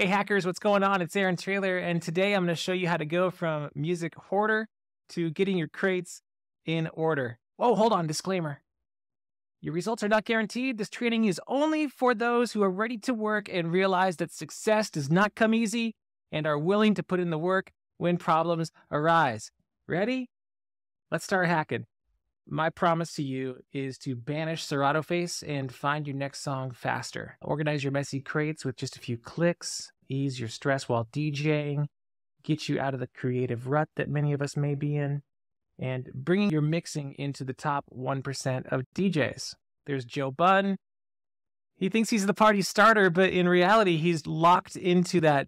Hey hackers, what's going on? It's Aaron Traylor, and today I'm going to show you how to go from music hoarder to getting your crates in order. Oh, hold on, disclaimer. Your results are not guaranteed. This training is only for those who are ready to work and realize that success does not come easy and are willing to put in the work when problems arise. Ready? Let's start hacking. My promise to you is to banish Serato Face and find your next song faster. Organize your messy crates with just a few clicks, ease your stress while DJing, get you out of the creative rut that many of us may be in, and bringing your mixing into the top 1% of DJs. There's Joe Bunn. He thinks he's the party starter, but in reality, he's locked into that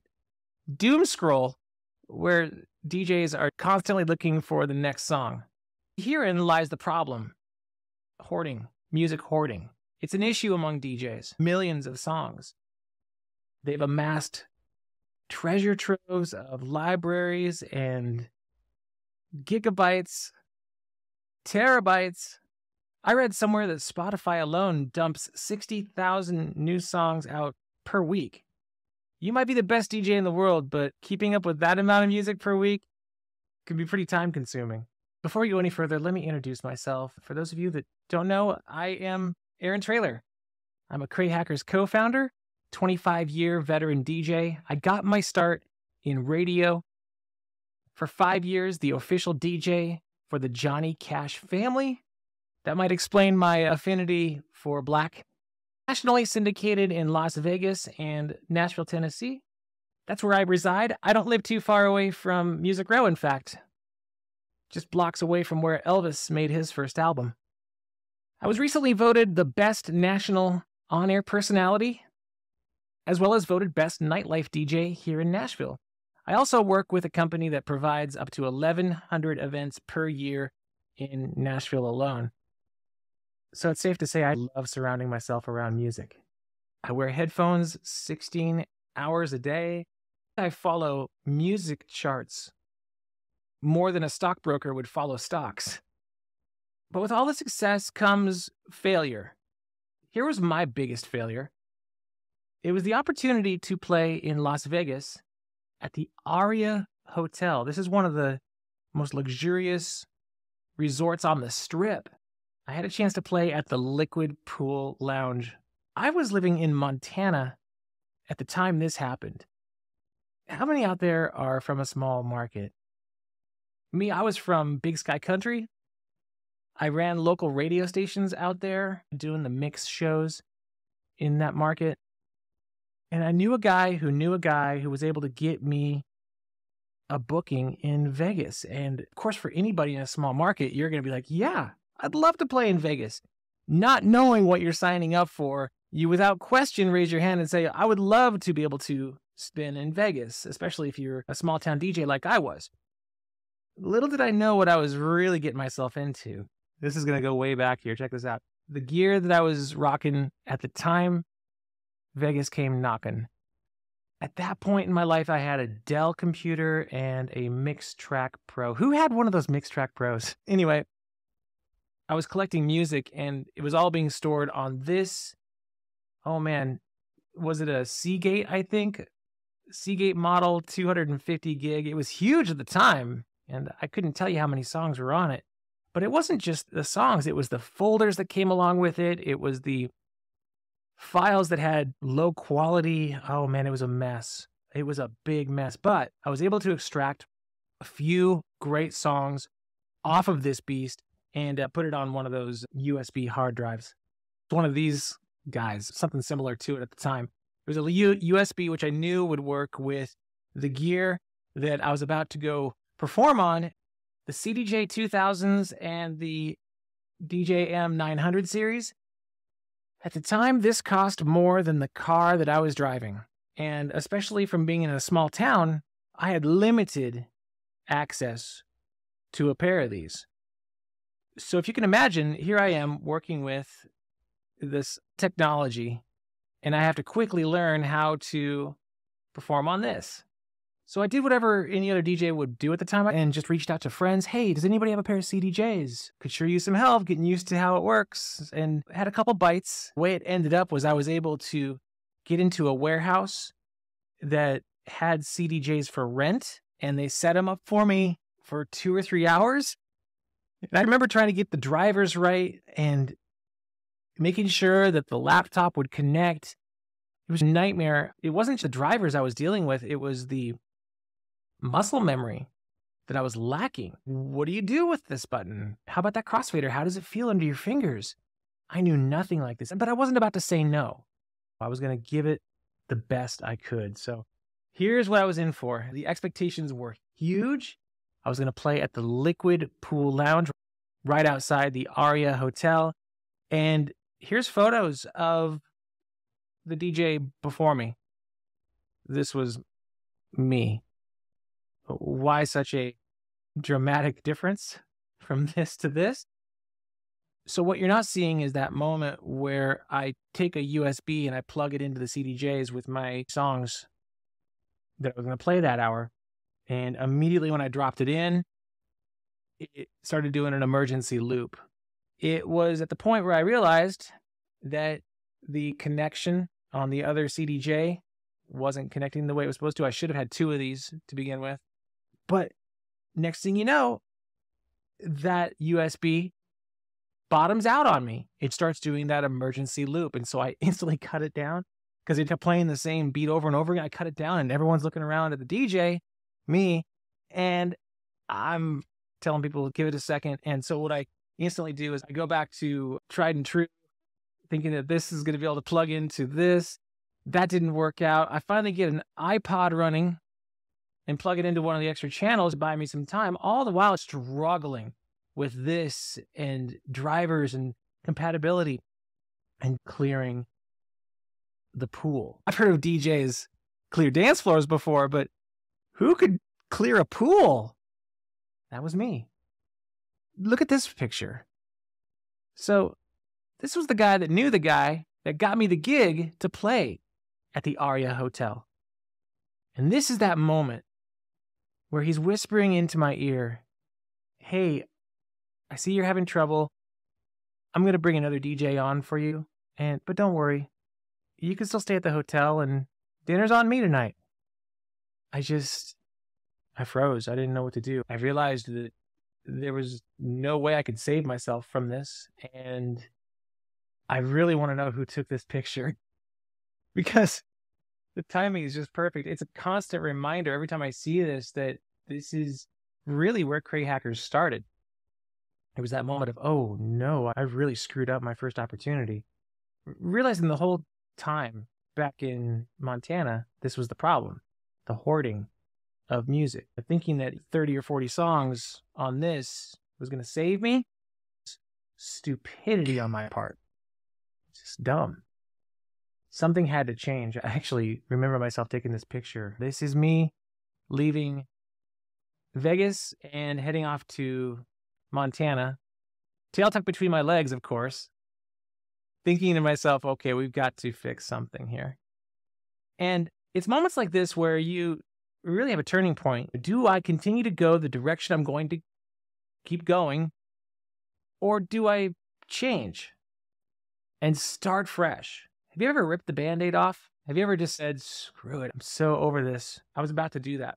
doom scroll where DJs are constantly looking for the next song. Herein lies the problem hoarding, music hoarding. It's an issue among DJs, millions of songs. They've amassed treasure troves of libraries and gigabytes, terabytes. I read somewhere that Spotify alone dumps 60,000 new songs out per week. You might be the best DJ in the world, but keeping up with that amount of music per week can be pretty time consuming. Before we go any further, let me introduce myself. For those of you that don't know, I am Aaron Traylor. I'm a Crate Hackers co founder, 25 year veteran DJ. I got my start in radio. For five years, the official DJ for the Johnny Cash family. That might explain my affinity for black. Nationally syndicated in Las Vegas and Nashville, Tennessee. That's where I reside. I don't live too far away from Music Row, in fact just blocks away from where Elvis made his first album. I was recently voted the best national on air personality, as well as voted best nightlife DJ here in Nashville. I also work with a company that provides up to 1,100 events per year in Nashville alone. So it's safe to say I love surrounding myself around music. I wear headphones 16 hours a day. I follow music charts more than a stockbroker would follow stocks. But with all the success comes failure. Here was my biggest failure it was the opportunity to play in Las Vegas at the Aria Hotel. This is one of the most luxurious resorts on the strip. I had a chance to play at the Liquid Pool Lounge. I was living in Montana at the time this happened. How many out there are from a small market? Me, I was from Big Sky Country. I ran local radio stations out there doing the mix shows in that market. And I knew a guy who knew a guy who was able to get me a booking in Vegas. And of course, for anybody in a small market, you're going to be like, yeah, I'd love to play in Vegas. Not knowing what you're signing up for, you without question raise your hand and say, I would love to be able to spin in Vegas, especially if you're a small town DJ like I was. Little did I know what I was really getting myself into. This is going to go way back here. Check this out. The gear that I was rocking at the time Vegas came knocking. At that point in my life, I had a Dell computer and a Mixtrack Pro. Who had one of those Mixtrack Pros? Anyway, I was collecting music and it was all being stored on this. Oh man, was it a Seagate, I think? Seagate model 250 gig. It was huge at the time and I couldn't tell you how many songs were on it. But it wasn't just the songs, it was the folders that came along with it. It was the files that had low quality. Oh man, it was a mess. It was a big mess. But I was able to extract a few great songs off of this beast and uh, put it on one of those USB hard drives. One of these guys, something similar to it at the time. It was a U- USB, which I knew would work with the gear that I was about to go perform on the CDJ 2000s and the DJM 900 series. At the time, this cost more than the car that I was driving. And especially from being in a small town, I had limited access to a pair of these. So if you can imagine, here I am working with this technology, and I have to quickly learn how to perform on this. So I did whatever any other DJ would do at the time and just reached out to friends. Hey, does anybody have a pair of CDJs? Could sure use some help getting used to how it works. And had a couple bites. The way it ended up was I was able to get into a warehouse that had CDJs for rent and they set them up for me for two or three hours. And I remember trying to get the drivers right and making sure that the laptop would connect. It was a nightmare. It wasn't the drivers I was dealing with, it was the muscle memory that I was lacking. What do you do with this button? How about that crossfader? How does it feel under your fingers? I knew nothing like this, but I wasn't about to say no. I was going to give it the best I could. So here's what I was in for. The expectations were huge. I was going to play at the Liquid Pool Lounge right outside the Aria Hotel. And here's photos of the DJ before me. This was me. Why such a dramatic difference from this to this? So, what you're not seeing is that moment where I take a USB and I plug it into the CDJs with my songs that I was going to play that hour. And immediately when I dropped it in, it started doing an emergency loop. It was at the point where I realized that the connection on the other CDJ wasn't connecting the way it was supposed to. I should have had two of these to begin with. But next thing you know, that USB bottoms out on me. It starts doing that emergency loop. And so I instantly cut it down because it kept playing the same beat over and over again. I cut it down and everyone's looking around at the DJ, me, and I'm telling people, give it a second. And so what I instantly do is I go back to tried and true, thinking that this is going to be able to plug into this. That didn't work out. I finally get an iPod running and plug it into one of the extra channels to buy me some time, all the while struggling with this and drivers and compatibility and clearing the pool. I've heard of DJs clear dance floors before, but who could clear a pool? That was me. Look at this picture. So, this was the guy that knew the guy that got me the gig to play at the Aria Hotel. And this is that moment where he's whispering into my ear, Hey, I see you're having trouble. I'm going to bring another DJ on for you. And, but don't worry, you can still stay at the hotel and dinner's on me tonight. I just, I froze. I didn't know what to do. I realized that there was no way I could save myself from this. And I really want to know who took this picture because the timing is just perfect. It's a constant reminder every time I see this that this is really where Crate Hackers started. It was that moment of, oh no, I really screwed up my first opportunity. Realizing the whole time back in Montana, this was the problem the hoarding of music. Thinking that 30 or 40 songs on this was going to save me, stupidity on my part. Just dumb something had to change. I actually remember myself taking this picture. This is me leaving Vegas and heading off to Montana, tail tucked between my legs, of course, thinking to myself, okay, we've got to fix something here. And it's moments like this where you really have a turning point. Do I continue to go the direction I'm going to keep going? Or do I change and start fresh? Have you ever ripped the band aid off? Have you ever just said, screw it, I'm so over this? I was about to do that.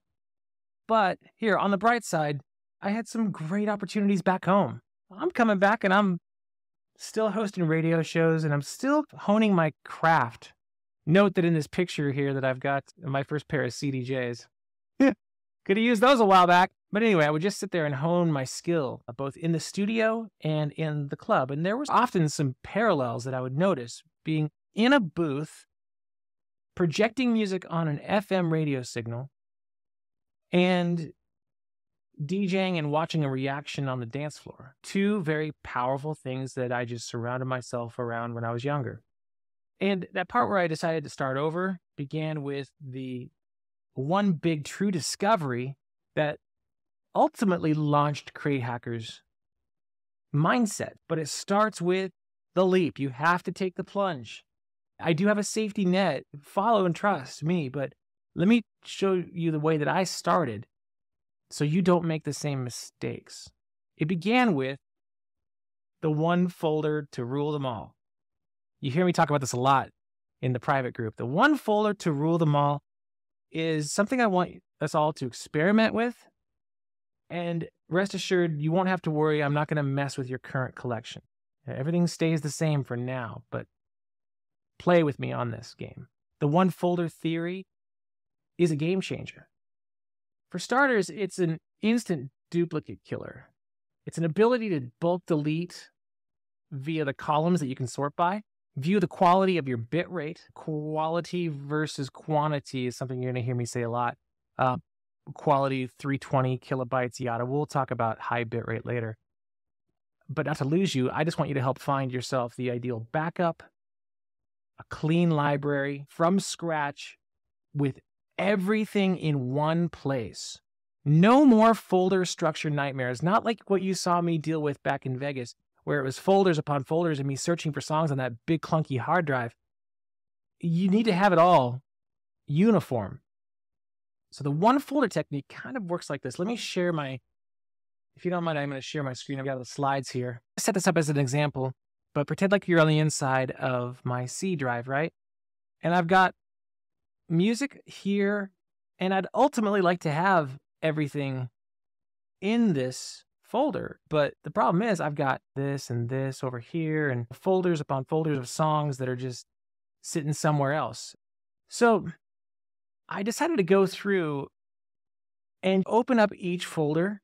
But here, on the bright side, I had some great opportunities back home. I'm coming back and I'm still hosting radio shows and I'm still honing my craft. Note that in this picture here that I've got my first pair of CDJs. Could have used those a while back. But anyway, I would just sit there and hone my skill, uh, both in the studio and in the club. And there was often some parallels that I would notice being in a booth projecting music on an FM radio signal and DJing and watching a reaction on the dance floor. Two very powerful things that I just surrounded myself around when I was younger. And that part where I decided to start over began with the one big true discovery that ultimately launched Crate Hackers mindset. But it starts with the leap. You have to take the plunge. I do have a safety net. Follow and trust me, but let me show you the way that I started so you don't make the same mistakes. It began with the one folder to rule them all. You hear me talk about this a lot in the private group. The one folder to rule them all. is something I want us all to experiment with. And rest assured, you won't have to worry. I'm not going to mess with your current collection. Everything stays the same for now, but play with me on this game. The one folder theory is a game changer. For starters, it's an instant duplicate killer. It's an ability to bulk delete via the columns that you can sort by. View the quality of your bit rate. Quality versus quantity is something you're going to hear me say a lot. Uh, quality 320 kilobytes, yada. We'll talk about high bit rate later. But not to lose you, I just want you to help find yourself the ideal backup, a clean library from scratch with everything in one place. No more folder structure nightmares, not like what you saw me deal with back in Vegas where it was folders upon folders and me searching for songs on that big clunky hard drive. You need to have it all uniform. So the one folder technique kind of works like this. Let me share my, if you don't mind, I'm going to share my screen. I've got the slides here. I set this up as an example, but pretend like you're on the inside of my C drive, right? And I've got music here, and I'd ultimately like to have everything in this folder. But the problem is, I've got this and this over here, and folders upon folders of songs that are just sitting somewhere else. So I decided to go through and open up each folder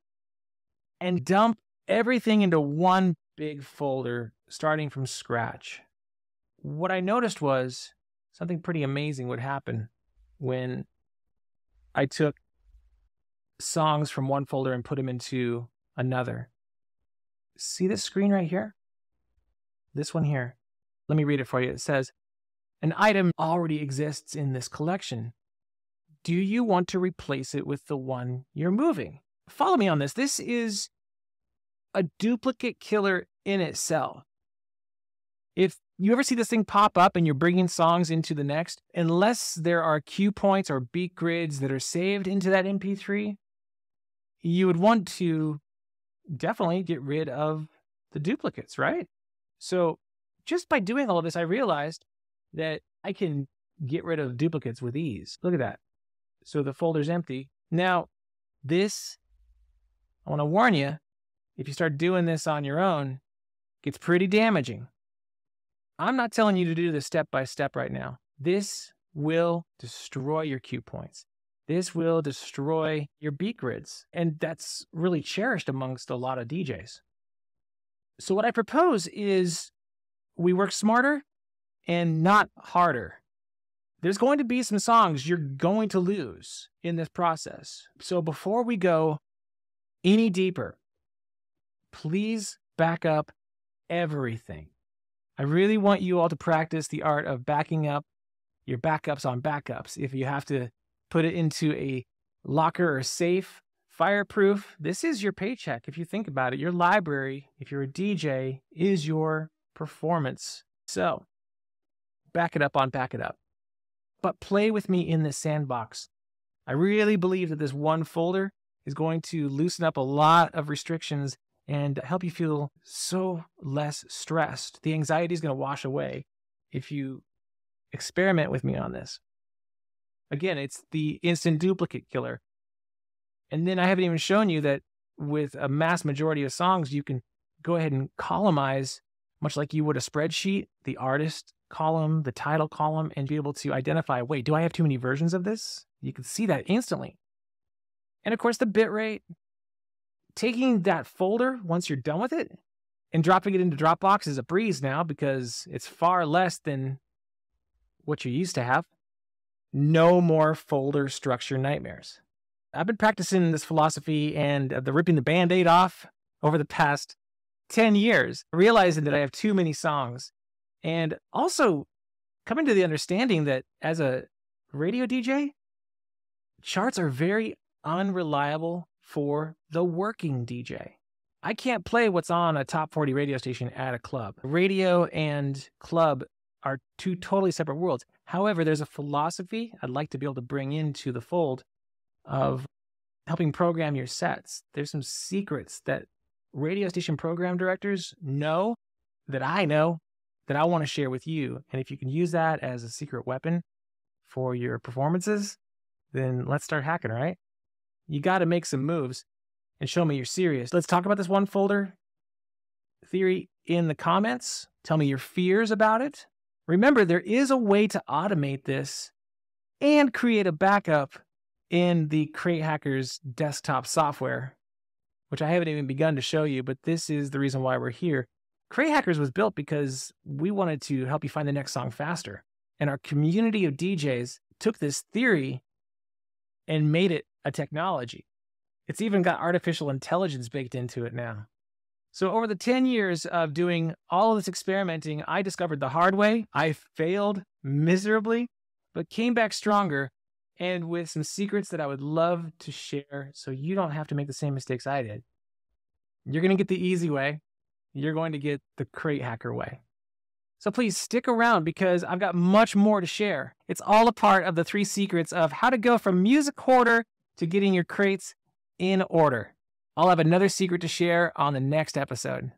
and dump everything into one big folder starting from scratch. What I noticed was something pretty amazing would happen when I took songs from one folder and put them into another. See this screen right here? This one here. Let me read it for you. It says, An item already exists in this collection. Do you want to replace it with the one you're moving? Follow me on this. This is a duplicate killer in itself. If you ever see this thing pop up and you're bringing songs into the next, unless there are cue points or beat grids that are saved into that MP3, you would want to definitely get rid of the duplicates, right? So just by doing all of this, I realized that I can get rid of duplicates with ease. Look at that. So the folder's empty. Now, this, I want to warn you, if you start doing this on your own, it gets pretty damaging. I'm not telling you to do this step by step right now. This will destroy your cue points. This will destroy your beat grids. And that's really cherished amongst a lot of DJs. So, what I propose is we work smarter and not harder. There's going to be some songs you're going to lose in this process. So, before we go any deeper, please back up everything. I really want you all to practice the art of backing up your backups on backups. If you have to put it into a locker or safe, fireproof. This is your paycheck. If you think about it, your library, if you're a DJ, is your performance. So back it up on back it up. But play with me in this sandbox. I really believe that this one folder is going to loosen up a lot of restrictions and help you feel so less stressed. The anxiety is going to wash away if you experiment with me on this. Again, it's the instant duplicate killer. And then I haven't even shown you that with a mass majority of songs, you can go ahead and columnize, much like you would a spreadsheet, the artist column, the title column, and be able to identify wait, do I have too many versions of this? You can see that instantly. And of course, the bitrate, taking that folder once you're done with it and dropping it into Dropbox is a breeze now because it's far less than what you used to have no more folder structure nightmares. I've been practicing this philosophy and uh, the ripping the band aid off over the past 10 years, realizing that I have too many songs. And also coming to the understanding that as a radio DJ, charts are very unreliable for the working DJ. I can't play what's on a top 40 radio station at a club. Radio and club are two totally separate worlds. However, there's a philosophy I'd like to be able to bring into the fold of helping program your sets. There's some secrets that radio station program directors know that I know that I want to share with you. And if you can use that as a secret weapon for your performances, then let's start hacking, right? You got to make some moves and show me you're serious. Let's talk about this one folder theory in the comments. Tell me your fears about it. Remember, there is a way to automate this and create a backup in the Crate Hackers desktop software, which I haven't even begun to show you, but this is the reason why we're here. Crate Hackers was built because we wanted to help you find the next song faster. And our community of DJs took this theory and made it a technology. It's even got artificial intelligence baked into it now. So, over the 10 years of doing all of this experimenting, I discovered the hard way. I failed miserably, but came back stronger and with some secrets that I would love to share so you don't have to make the same mistakes I did. You're going to get the easy way, you're going to get the crate hacker way. So please stick around because I've got much more to share. It's all a part of the three secrets of how to go from music hoarder to getting your crates in order. I'll have another secret to share on the next episode.